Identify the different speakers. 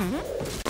Speaker 1: Mm-hmm.